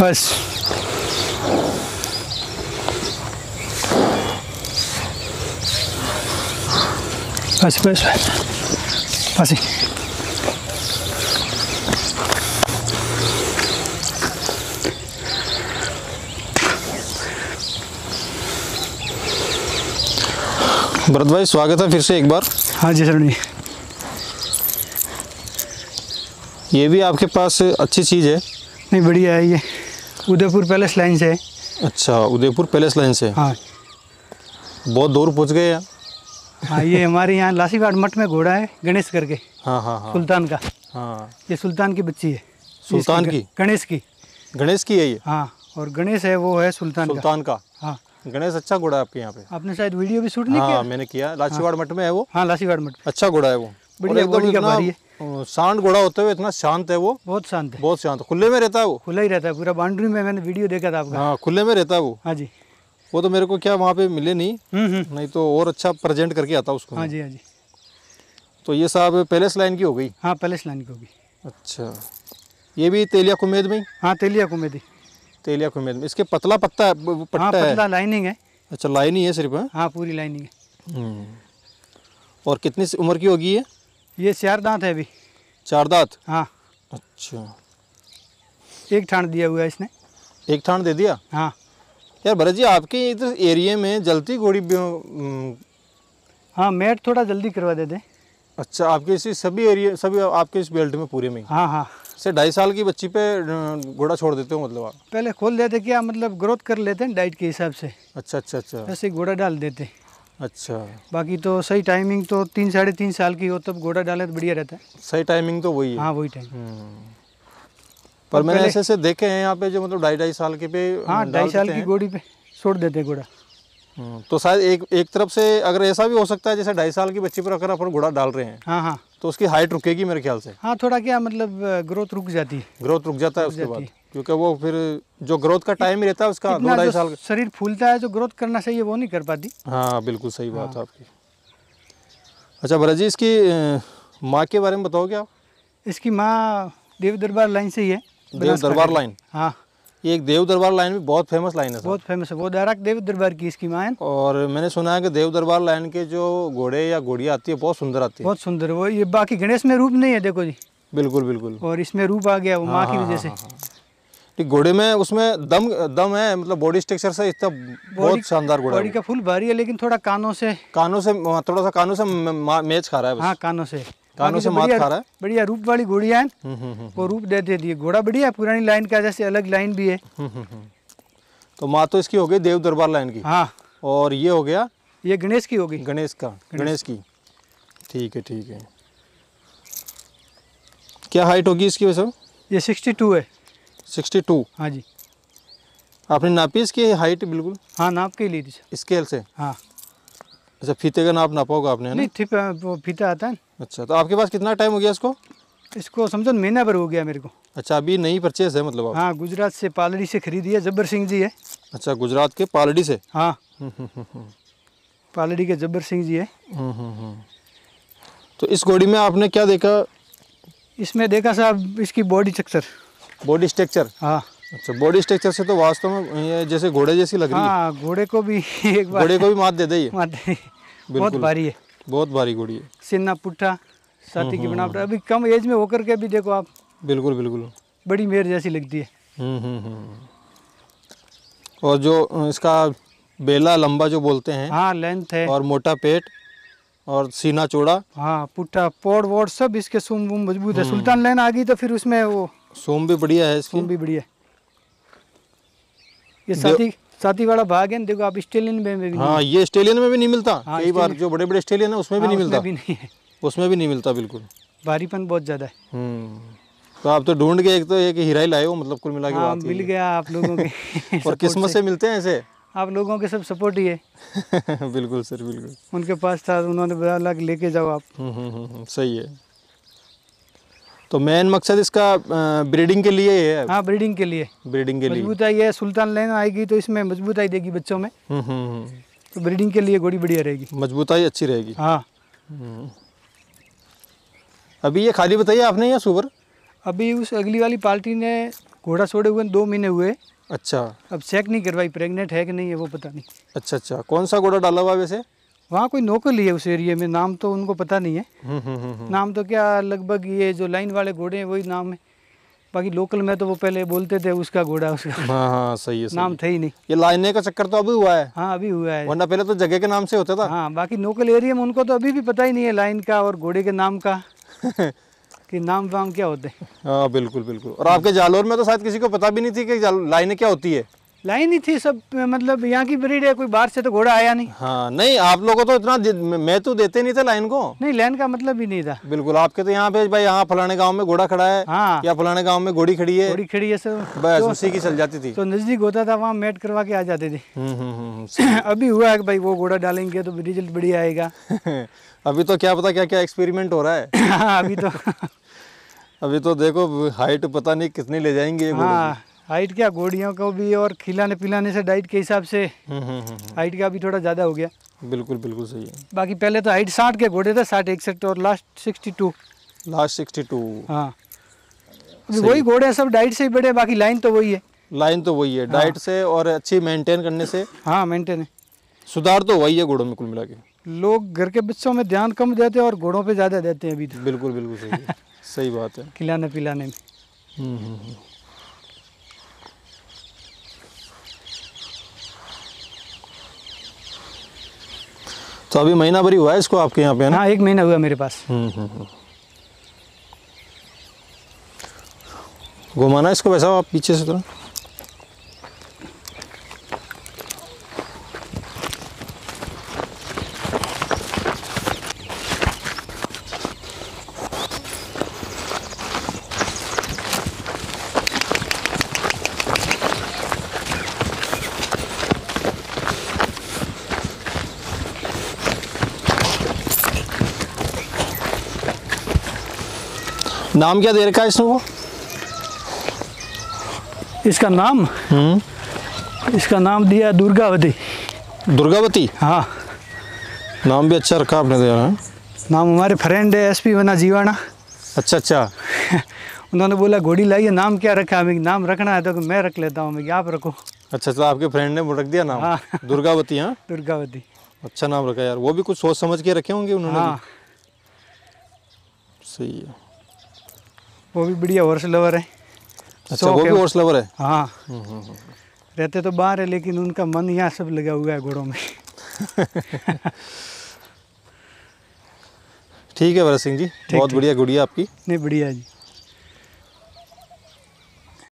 बस बस बस बस भरत भाई स्वागत है फिर से एक बार। हाँ जी सर जी। ये भी आपके पास अच्छी चीज़ है। नहीं बढ़िया है ये। उदयपुर पैलेस लाइन से है। अच्छा उदयपुर पैलेस लाइन से हाँ। बहुत दूर पहुँच गए आप हाँ ये हमारे यहाँ लासीघाट मठ में घोड़ा है गणेश करके। हाँ हाँ हाँ। सुल्तान का। हाँ। ये सुल्तान की बच्ची है। सुल्तान की? गणेश की। गणेश की है ये? हाँ और गणेश है वो है सुल्तान का। सुल्तान का? हाँ। गणेश अच्छा घोड़ा है आपके यहाँ पे? आपने शायद वीडियो भी शूट नहीं हाँ किया मैंने किया। लाचीवाड़ मठ में है वो? हाँ लासीघाट मठ अच्छा घोड़ा है वो। बढ़िया, बॉडी का भारी है। शांत घोड़ा होते हुए इतना शांत है वो। बहुत शांत है। बहुत शांत खुले में रहता है वो। खुला ही रहता है पूरा बाउंड्री में मैंने वीडियो देखा था आपका। हाँ खुले में रहता है वो। हाँ जी। वो तो मेरे को क्या वहाँ पे मिले नहीं हम्म हम्म। नहीं तो और अच्छा प्रेजेंट करके आता उसको हाँ जी हाँ जी। तो ये साहब पैलेस लाइन की हो गई? हाँ पैलेस लाइन की होगी। अच्छा। ये भी तेलिया कुमेद में हाँ? तेलिया कुमेदी तेलिया कुमेद में। इसके पतला पत्ता है हाँ है? पतला लाइनिंग है। अच्छा लाइन ही है सिर्फ़ हाँ? हाँ पूरी लाइनिंग है। हम्म। और कितनी उम्र की होगी ये? ये चार दांत है अभी। चार दांत? हाँ। अच्छा। एक ठाण दिया हुआ है इसने। एक थान दे दिया? हाँ। यार भरत जी आपके इधर एरिया में जलती घोड़ी हाँ मैट थोड़ा जल्दी करवा देते हैं। अच्छा आपके इसी सभी एरिया सभी आपके इस बेल्ट में पूरे में? हाँ हाँ। से ढाई साल की बच्ची पे घोड़ा छोड़ देते हो मतलब आप? पहले खोल देते क्या मतलब ग्रोथ कर लेते हैं डाइट के हिसाब से। अच्छा अच्छा अच्छा। ऐसे घोड़ा डाल देते। हैं। अच्छा। बाकी तो सही टाइमिंग तो तीन साढ़े तीन साल की हो तब घोड़ा डाले तो बढ़िया रहता है। सही टाइमिंग तो वही है। हाँ वही टाइम हम्म। पर मैंने ऐसे ऐसे देखे हैं यहाँ पे जो मतलब ढाई ढाई साल के पे हाँ ढाई साल की घोड़ी पे छोड़ देते हैं घोड़ा हम्म, तो शायद एक एक तरफ़ से अगर ऐसा भी हो सकता है जैसे ढाई साल की बच्ची पर अगर अपन घोड़ा डाल रहे हैं हाँ हाँ। तो उसकी हाइट रुकेगी मेरे ख्याल से। हाँ थोड़ा क्या मतलब ग्रोथ रुक जाती है। ग्रोथ रुक जाता है उसके बाद। क्योंकि वो फिर जो ग्रोथ का टाइम ही रहता है उसका दो ढाई साल शरीर फूलता है जो ग्रोथ करना चाहिए वो नहीं कर पाती। हाँ बिल्कुल सही बात हाँ। है आपकी। अच्छा भरत जी इसकी माँ के बारे में बताओगे आप इसकी माँ देव दरबार लाइन से ही है देव दरबार लाइन? हाँ। ये एक देव दरबार लाइन भी बहुत फ़ेमस लाइन है बहुत फ़ेमस है वो डायरेक्ट देव दरबार की इसकी माँ है। और मैंने सुना है कि देव दरबार लाइन के जो घोड़े या घोड़ियाँ आती है बहुत सुंदर आती है। बहुत सुंदर वो ये बाकी गणेश में रूप नहीं है देखो जी। बिल्कुल बिल्कुल। और इसमें रूप आ गया वो माँ की हाँ, वजह से। हाँ, हाँ। ठीक घोड़े में उसमें दम दम है मतलब बॉडी स्ट्रक्चर से इतना बहुत शानदार घोड़ा बॉडी का फुल भारी है लेकिन थोड़ा कानों से कानों से थोड़ा सा कानों से मैच खा रहा है बस। हाँ कानों से। कानों से मात खा रहा है? बढ़िया रूप वाली घोड़ियाँ हैं हम्म, हम्म, हम्म, वो रूप दे देती है घोड़ा बढ़िया पुरानी लाइन का जैसे अलग लाइन भी है। तो माँ तो इसकी हो गई देव दरबार लाइन की। हाँ। और ये हो गया? ये गणेश की होगी। गणेश का गणेश। की। ठीक है ठीक है। क्या हाइट होगी इसकी वैसे? ये सिक्सटी टू है। Sixty two. हाँ जी। आपने नापी इसकी हाइट बिल्कुल? हाँ नाप के ली थी स्केल से? हाँ। अच्छा फीते का नाप नापा होगा आपने नहीं फीता आता है अच्छा तो आपके पास कितना टाइम हो गया इसको? इसको समझो महीना भर हो गया मेरे को। अच्छा अभी नई परचेज है मतलब आप? हाँ गुजरात से पालड़ी से खरीदी है जब्बर सिंह जी है। अच्छा गुजरात के पालड़ी से? हाँ। हम्म, हम्म, हम्म, पालड़ी के जब्बर सिंह जी है। तो इस घोड़ी में आपने क्या देखा? इसमें देखा साहब इसकी बॉडी स्ट्रक्चर बॉडी स्ट्रक्चर हाँ। अच्छा बॉडी स्ट्रक्चर से तो वास्तव में ये जैसे घोड़े जैसी लग रही है। हाँ घोड़े को भी एक बार घोड़े को भी मात दे दे ये। मारते बहुत भारी है। बहुत भारी घोड़ी है। सिन्ना पुट्ठा साथी की बनावट। अभी कम एज में होकर के भी देखो आप। बिल्कुल बिल्कुल। बड़ी मेर जैसी लगती है। हम्म, हम्म, हम्म। और जो इसका बेला लंबा जो बोलते हैं। हाँ लेंथ है। और मोटा पेट और सीना चौड़ा। हाँ पुट्ठा पोड़ वोड़ सब इसके सुम मज़बूत है। सुल्तान लाइन आ गई तो फिर उसमें वो सोम भी बढ़िया है इसकी। सुम भी बढ़िया ये साथी साथी वाला भाग है देखो आप स्टेलियन में भी हाँ ये ऑस्ट्रेलियन में भी नहीं मिलता। हाँ, कई बार जो बड़े बड़े ऑस्ट्रेलियन है उसमें भी हाँ, नहीं मिलता। भी नहीं है। उसमें भी नहीं मिलता बिल्कुल। भारीपन बहुत ज़्यादा है। हम्म। तो आप तो ढूंढ के एक तो एक हीरा ही लाए हो मतलब कुल मिला के हाँ मिल गया आप लोगों के और किस्मत से मिलते हैं ऐसे? आप लोगों के सब सपोर्ट ही है। बिल्कुल सर बिल्कुल। उनके पास था उन्होंने बोला लेके जाओ आप। हम्म, हम्म, सही है। तो मेन मकसद इसका ब्रीडिंग के लिए है। हाँ ब्रीडिंग के लिए। ब्रीडिंग के लिए। मजबूताई है सुल्तान लाइन आएगी तो इसमें मजबूताई देगी बच्चों में। हम्म, हम्म, हम्म। तो ब्रीडिंग के लिए घोड़ी बढ़िया रहेगी। मजबूताई अच्छी रहेगी। हाँ। अभी ये खाली बताइए आपने या सुपर अभी उस अगली वाली पार्टी ने घोड़ा छोड़े हुए दो महीने हुए। अच्छा। अब चेक नहीं करवाई प्रेग्नेंट है कि नहीं है वो पता नहीं। अच्छा अच्छा। कौन सा घोड़ा डाला हुआ वैसे? वहाँ कोई नौकर है उस एरिया में नाम तो उनको पता नहीं है। हम्म हम्म हम्म। नाम तो क्या लगभग ये जो लाइन वाले घोड़े हैं वही नाम है। बाकी लोकल में तो वो पहले बोलते थे उसका घोड़ा उसका हाँ हाँ सही है सही नाम। था ही नहीं। ये लाइने का चक्कर तो अभी हुआ है। हाँ अभी हुआ है। वरना पहले तो जगह के नाम से होता था। हाँ बाकी लोकल एरिया में उनको तो अभी भी पता ही नहीं है लाइन का और घोड़े के नाम का कि नाम वाम क्या होते हैं। हाँ बिल्कुल बिल्कुल। और आपके जालौर में तो शायद किसी को पता भी नहीं थी कि लाइनें क्या होती है। लाइन ही थी सब मतलब यहाँ की ब्रीड है कोई बाहर से तो घोड़ा आया नहीं। हाँ नहीं आप लोगों को इतना मैं तो देते नहीं थे लाइन को। नहीं लाइन का मतलब ही नहीं था। बिल्कुल आपके तो यहाँ पे भाई यहाँ फलाने गाँव में घोड़ा खड़ा है हाँ। या फलाने गाँव में घोड़ी खड़ी है। घोड़ी खड़ी है सब बस उसी की चल जाती थी। तो नज़दीक होता था वहाँ मैट करवा के आ जाते थे। हम्म हम्म, हम्म अभी हुआ है भाई वो घोड़ा डालेंगे तो रिज़ल्ट बढ़िया आएगा। अभी तो क्या पता क्या क्या एक्सपेरिमेंट हो रहा है। हाँ अभी तो अभी तो देखो हाइट पता नहीं कितनी ले जाएँगे हाँ। हाइट क्या? घोड़ियों को भी और खिलाने पिलाने से डाइट के हिसाब से। हम्म हम्म हम्म हाइट का भी थोड़ा ज़्यादा हो गया। हम्म, बिल्कुल बिल्कुल सही है। बाकी पहले तो हाइट साठ के घोड़े थे साठ इकसठ और last sixty two. Last sixty two. हाँ। वही घोड़े सब डाइट से ही बड़े बाकी लाइन तो वही है। लाइन तो वही है डाइट से और अच्छी मेंटेन करने से हाँ मेंटेन है। सुधार तो वही है घोड़ों में कुल मिला के। लोग घर के बच्चों में ध्यान कम देते हैं और घोड़ों पे ज़्यादा देते हैं अभी तो। बिल्कुल बिल्कुल सही है। सही बात है। खिलाने पिलाने में। तो अभी महीना भरी हुआ है इसको आपके यहाँ पे ना? हाँ एक महीना हुआ मेरे पास। हम्म हम्म हम्म। घुमाना इसको वैसा आप पीछे से थोड़ा नाम क्या दे रखा है इसने वो? इसका नाम? हम्म। इसका नाम दिया दुर्गावती। दुर्गावती? हाँ। नाम भी अच्छा रखा आपने दिया है। नाम हमारे फ्रेंड है एसपी बना जीवाना अच्छा अच्छा। उन्होंने बोला घोड़ी लाइए नाम क्या रखा हमें नाम रखना है तो मैं रख लेता हूँ मैं आप रखो। अच्छा तो आपके फ्रेंड ने रख दिया नाम? हाँ। दुर्गावती हाँ? दुर्गावती। अच्छा नाम रखा यार। वो भी कुछ सोच समझ के रखे होंगे उन्होंने हाँ। सही है। वो भी बढ़िया हॉर्स लवर है। अच्छा वो भी हॉर्स लवर है? हाँ। हम्म, हम्म, हम्म। रहते तो बाहर है लेकिन उनका मन यहाँ सब लगा हुआ है घोड़ों में। ठीक है भरत सिंह जी बहुत बढ़िया गुड़िया आपकी। नहीं बढ़िया जी।